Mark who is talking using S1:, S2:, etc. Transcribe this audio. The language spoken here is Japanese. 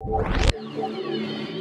S1: you